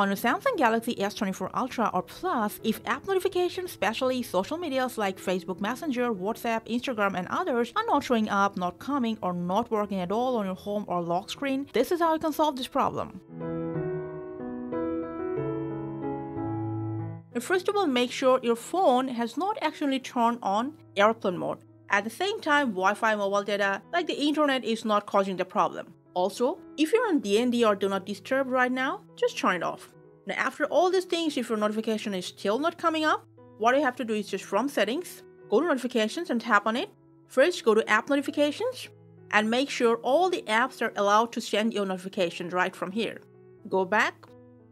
On a Samsung Galaxy S24 Ultra or Plus, if app notifications, especially social medias like Facebook Messenger, WhatsApp, Instagram, and others, are not showing up, not coming, or not working at all on your home or lock screen, this is how you can solve this problem. First of all, make sure your phone has not actually turned on airplane mode. At the same time, Wi-Fi mobile data, like the internet, is not causing the problem. Also, if you're on DND or Do Not Disturb right now, just turn it off. Now, after all these things, if your notification is still not coming up, what you have to do is just from settings, go to notifications and tap on it. First, go to app notifications and make sure all the apps are allowed to send your notifications right from here. Go back.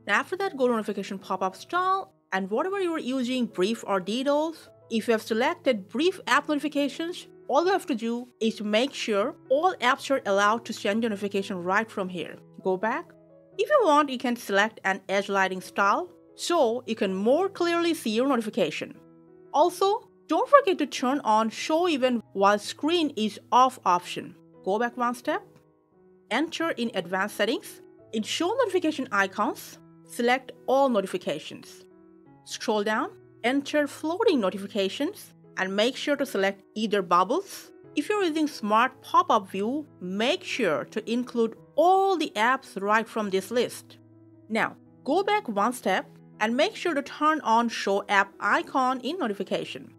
Now, after that, go to notification pop-up style and whatever you are using, brief or DDoS, if you have selected brief app notifications, all you have to do is to make sure all apps are allowed to send your notification right from here. Go back. If you want, you can select an edge lighting style so you can more clearly see your notification. Also, don't forget to turn on show even while screen is off option. Go back one step, enter in advanced settings, in show notification icons, select all notifications. Scroll down, enter floating notifications, and make sure to select either bubbles. If you're using Smart Pop-up View, make sure to include all the apps right from this list. Now, go back one step and make sure to turn on Show App icon in notification.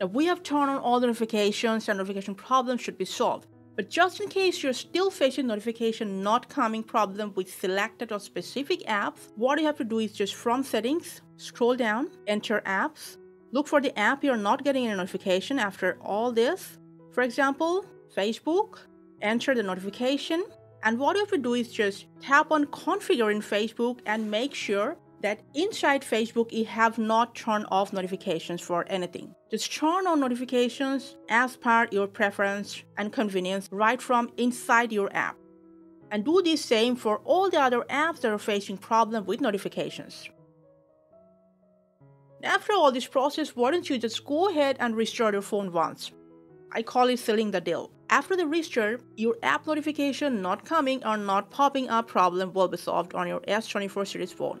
Now, we have turned on all the notifications and notification problems should be solved. But just in case you're still facing notification not coming problem with selected or specific apps, what you have to do is just from settings, scroll down, enter apps, Look for the app you're not getting a notification after all this. For example, Facebook, enter the notification, and what you have to do is just tap on configure in Facebook and make sure that inside Facebook you have not turned off notifications for anything. Just turn on notifications as per your preference and convenience right from inside your app. And do the same for all the other apps that are facing problem with notifications. After all this process, why don't you just go ahead and restart your phone once? I call it sealing the deal. After the restart, your app notification not coming or not popping up problem will be solved on your S24 series phone.